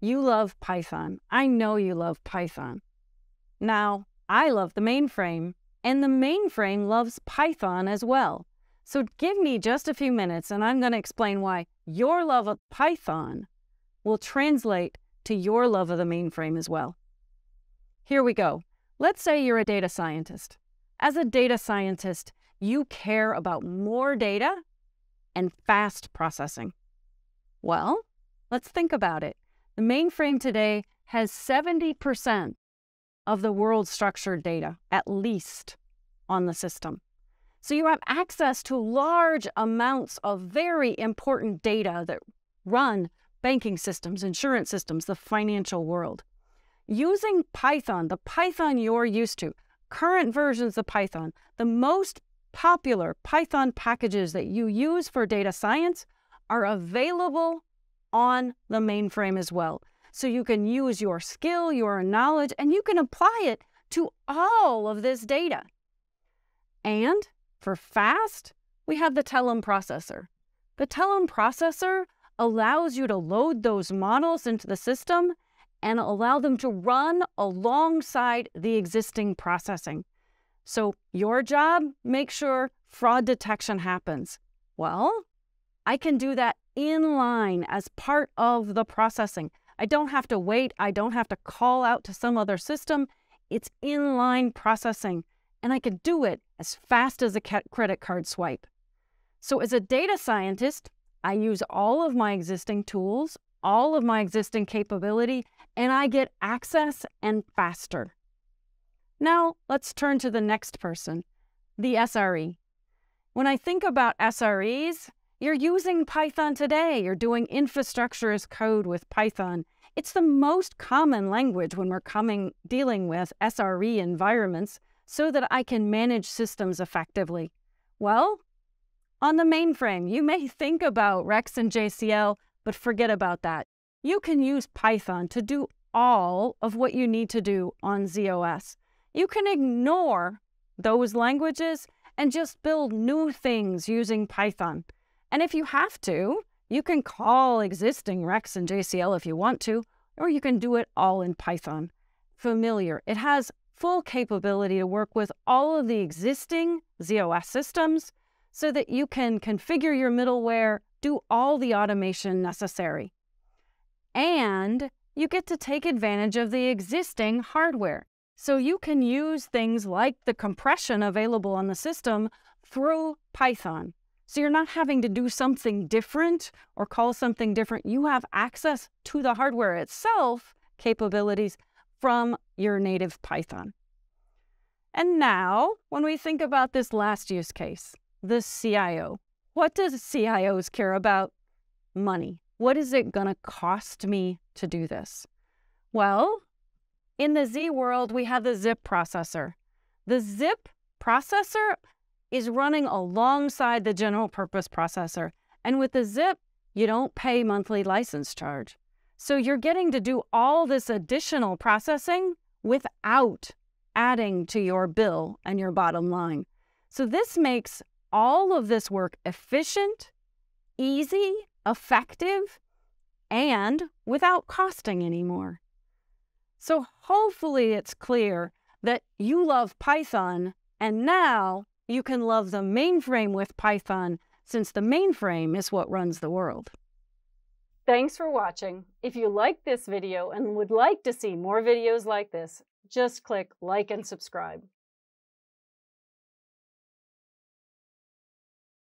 you love Python. I know you love Python. Now, I love the mainframe, and the mainframe loves Python as well. So give me just a few minutes, and I'm going to explain why your love of Python will translate to your love of the mainframe as well. Here we go. Let's say you're a data scientist. As a data scientist, you care about more data and fast processing. Well, let's think about it. The mainframe today has 70% of the world's structured data, at least, on the system. So you have access to large amounts of very important data that run banking systems, insurance systems, the financial world. Using Python, the Python you're used to, current versions of Python, the most popular Python packages that you use for data science are available on the mainframe as well. So you can use your skill, your knowledge, and you can apply it to all of this data. And for fast, we have the Telum processor. The Telum processor allows you to load those models into the system and allow them to run alongside the existing processing. So your job, make sure fraud detection happens. Well, I can do that in line as part of the processing. I don't have to wait. I don't have to call out to some other system. It's inline processing, and I can do it as fast as a credit card swipe. So, as a data scientist, I use all of my existing tools, all of my existing capability, and I get access and faster. Now, let's turn to the next person, the SRE. When I think about SREs, you're using Python today. You're doing infrastructure as code with Python. It's the most common language when we're coming dealing with SRE environments so that I can manage systems effectively. Well, on the mainframe, you may think about REXX and JCL, but forget about that. You can use Python to do all of what you need to do on z/OS. You can ignore those languages and just build new things using Python. And if you have to, you can call existing REXX and JCL if you want to, or you can do it all in Python. Familiar. It has full capability to work with all of the existing z/OS systems so that you can configure your middleware, do all the automation necessary. And you get to take advantage of the existing hardware. So you can use things like the compression available on the system through Python. So you're not having to do something different or call something different. You have access to the hardware itself capabilities from your native Python. And now, when we think about this last use case, the CIO, what does CIOs care about? Money. What is it going to cost me to do this? Well, in the Z world, we have the zIIP processor. The zIIP processor is running alongside the general purpose processor. And with the zIIP, you don't pay monthly license charge. So you're getting to do all this additional processing without adding to your bill and your bottom line. So this makes all of this work efficient, easy, effective, and without costing anymore. So hopefully it's clear that you love Python and now you can love the mainframe with Python since the mainframe is what runs the world. Thanks for watching. If you liked this video and would like to see more videos like this, just click like and subscribe.